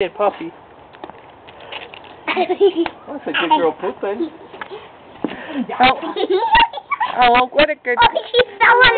Good puppy. That's a good girl pooping. Oh, oh, what a good. Oh, she fell on